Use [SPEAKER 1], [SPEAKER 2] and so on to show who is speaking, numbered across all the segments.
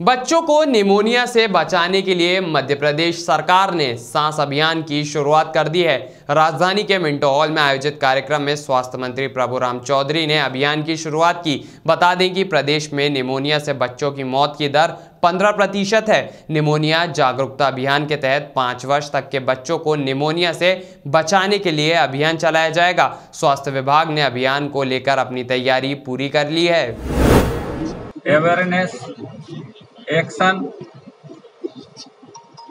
[SPEAKER 1] बच्चों को निमोनिया से बचाने के लिए मध्य प्रदेश सरकार ने सांस अभियान की शुरुआत कर दी है। राजधानी के मिंटो हॉल में आयोजित कार्यक्रम में स्वास्थ्य मंत्री प्रभुराम चौधरी ने अभियान की शुरुआत की। बता दें कि प्रदेश में निमोनिया से बच्चों की मौत की दर 15 प्रतिशत है। निमोनिया जागरूकता अभियान के तहत पाँच वर्ष तक के बच्चों को निमोनिया से बचाने के लिए अभियान चलाया जाएगा। स्वास्थ्य विभाग ने अभियान को लेकर अपनी तैयारी पूरी कर ली है।
[SPEAKER 2] Awareness action.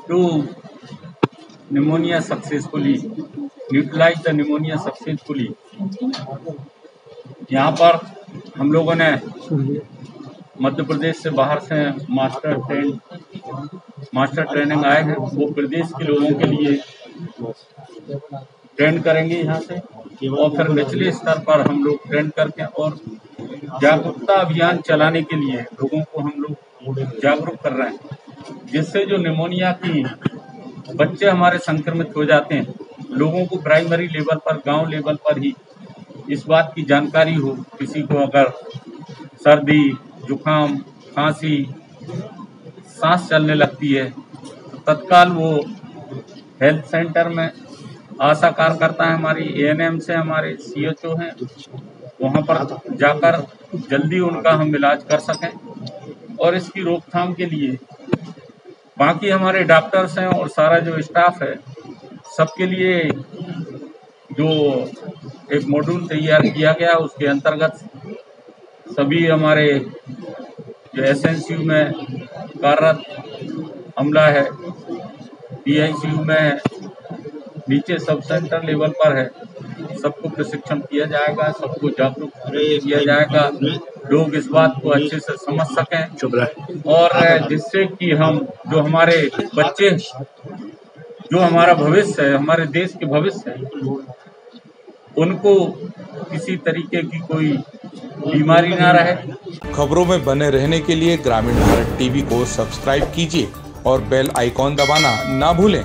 [SPEAKER 2] To pneumonia successfully. Neutralize the pneumonia successfully. यहाँ पर हम लोगों ने मध्य प्रदेश से बाहर से मास्टर ट्रेन मास्टर ट्रेनिंग आए हैं। वो प्रदेश के लोगों के लिए ट्रेन करेंगे यहाँ से। और फिर निचले स्तर पर हम लोग ट्रेन करके और जागरूकता अभियान चलाने के लिए लोगों को हम लोग जागरूक कर रहे हैं। जिससे जो निमोनिया की बच्चे हमारे संक्रमित हो जाते हैं, लोगों को प्राइमरी लेवल पर, गाँव लेवल पर ही इस बात की जानकारी हो। किसी को अगर सर्दी, जुकाम, खांसी, सांस चलने लगती है तो तत्काल वो हेल्थ सेंटर में आशा कार्यकर्ता है हमारी एएनएम से हमारे सीएचओ हैं। वहाँ पर जाकर जल्दी उनका हम इलाज कर सकें। और इसकी रोकथाम के लिए। बाकी हमारे डॉक्टर्स हैं और सारा जो स्टाफ है सबके लिए जो एक मॉड्यूल तैयार किया गया उसके अंतर्गत सभी हमारे जो एसएनसीयू में कार्यरत अमला है पीआईसीयू में है नीचे सब सेंटर लेवल पर है। सबको प्रशिक्षण किया जाएगा सबको जागरूक किया जाएगा। लोग इस बात को अच्छे से समझ सकें और जिससे कि हम जो हमारे बच्चे जो हमारा भविष्य है हमारे देश के भविष्य है उनको किसी तरीके की कोई बीमारी ना रहे।
[SPEAKER 3] खबरों में बने रहने के लिए ग्रामीण भारत टीवी को सब्सक्राइब कीजिए और बेल आइकॉन दबाना ना भूलें।